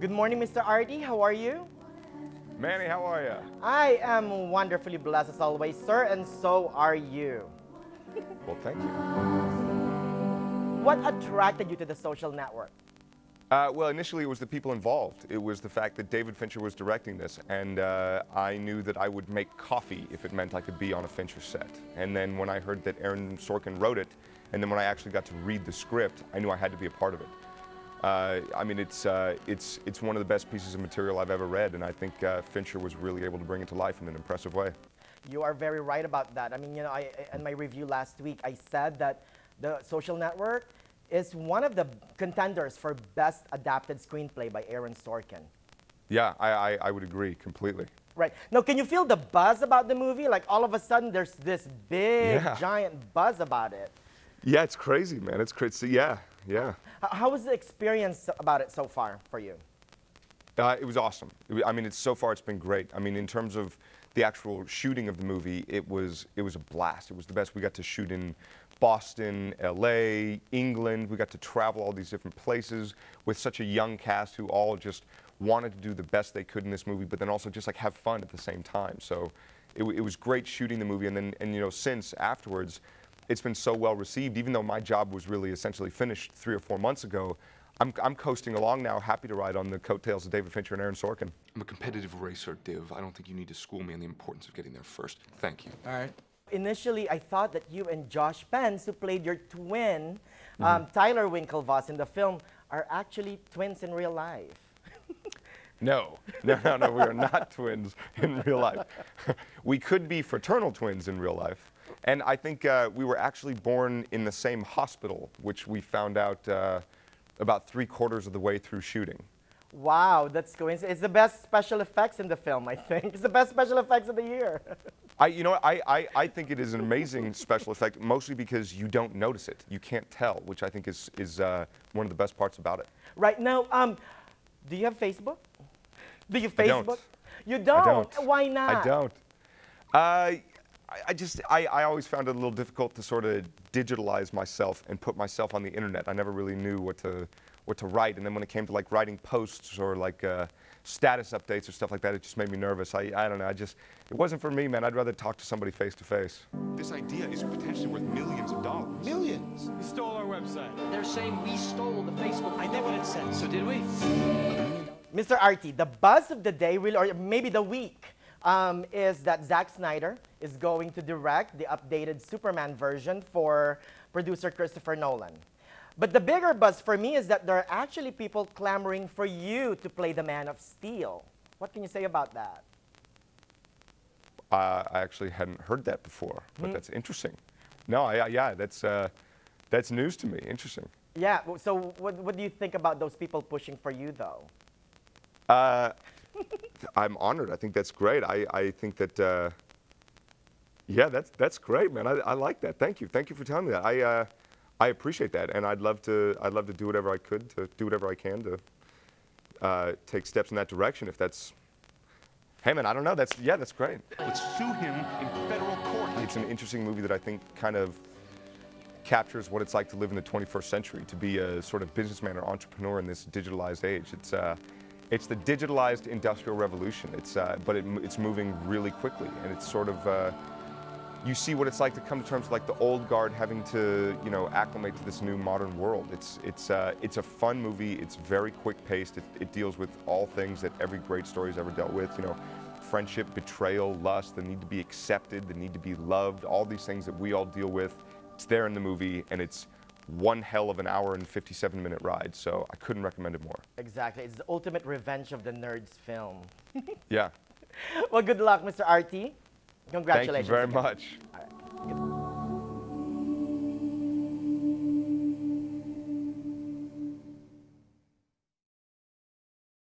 Good morning, Mr. Armie. How are you? Manny, how are you? I am wonderfully blessed as always, sir, and so are you. Well, thank you. What attracted you to the social network? Uh, well, initially it was the people involved. It was the fact that David Fincher was directing this, and uh, I knew that I would make coffee if it meant I could be on a Fincher set. And then when I heard that Aaron Sorkin wrote it, and then when I actually got to read the script, I knew I had to be a part of it. Uh, I mean, it's, uh, it's, it's one of the best pieces of material I've ever read, and I think uh, Fincher was really able to bring it to life in an impressive way. You are very right about that. I mean, you know, I, in my review last week, I said that the social network is one of the contenders for best adapted screenplay by Aaron Sorkin. Yeah, I, I, I would agree completely. Right. Now, can you feel the buzz about the movie? Like all of a sudden, there's this big, Yeah. giant buzz about it. Yeah, it's crazy, man. It's crazy. Yeah, yeah. How was the experience about it so far for you? Uh, it was awesome. It wa- I mean, it's so far it's been great. I mean, in terms of the actual shooting of the movie, it was it was a blast. It was the best. We got to shoot in Boston, L.A., England. We got to travel all these different places with such a young cast who all just wanted to do the best they could in this movie, but then also just like have fun at the same time. So it, it was great shooting the movie, and then and you know since afterwards, it's been so well received. Even though my job was really essentially finished three or four months ago. I'm, I'm coasting along now, happy to ride on the coattails of David Fincher and Aaron Sorkin. I'm a competitive racer, Div. I don't think you need to school me on the importance of getting there first. Thank you. All right. Initially, I thought that you and Josh Pence, who played your twin, Mm-hmm. um, Tyler Winklevoss, in the film, are actually twins in real life. No, no, no, no, we are not twins in real life. we could be fraternal twins in real life. And I think uh, we were actually born in the same hospital, which we found out uh, about three quarters of the way through shooting. Wow, that's coincidence. It's the best special effects in the film, I think. It's the best special effects of the year. I, you know, I, I, I think it is an amazing special effect, mostly because you don't notice it. You can't tell, which I think is, is uh, one of the best parts about it. right now, um, do you have Facebook? Do you I don't. Facebook? You don't? I don't. Why not? I don't. Uh, I, I just, I, I always found it a little difficult to sort of digitalize myself and put myself on the internet. I never really knew what to, what to write. And then when it came to like writing posts or like uh, status updates or stuff like that, it just made me nervous. I, I don't know. I just, it wasn't for me, man. I'd rather talk to somebody face to face. This idea is potentially worth millions of dollars. Millions. You stole our website. They're saying we stole the Facebook. I did what it said. So did we? Mr. Armie, the buzz of the day, really, or maybe the week, um, is that Zack Snyder is going to direct the updated Superman version for producer Christopher Nolan. But the bigger buzz for me is that there are actually people clamoring for you to play the Man of Steel. What can you say about that? Uh, I actually hadn't heard that before, but that's interesting. No, I, I, yeah, that's, uh, that's news to me. Interesting. Yeah, so what, what do you think about those people pushing for you, though? Uh, I'm honored. I think that's great. I, I think that, uh, yeah, that's, that's great, man. I, I like that. Thank you. Thank you for telling me that. I, uh, I appreciate that, and I'd love to, I'd love to do whatever I could to do whatever I can to uh, take steps in that direction. If that's, hey, man, I don't know. That's, yeah, that's great. Let's sue him in federal court. It's an interesting movie that I think kind of captures what it's like to live in the 21st century, to be a sort of businessman or entrepreneur in this digitalized age. It's, uh, it's the digitalized industrial revolution. It's, uh, but it, it's moving really quickly, and it's sort of, uh, you see what it's like to come to terms with like the old guard having to, you know, acclimate to this new modern world. It's, it's, uh, it's a fun movie. It's very quick paced. It, it deals with all things that every great story has ever dealt with. You know, friendship, betrayal, lust, the need to be accepted, the need to be loved, all these things that we all deal with. It's there in the movie, and it's one hell of an hour and 57 minute ride. So I couldn't recommend it more. Exactly. It's the ultimate revenge of the nerds film. Yeah. well, good luck, Mr. Thank Congratulations. you very again. much.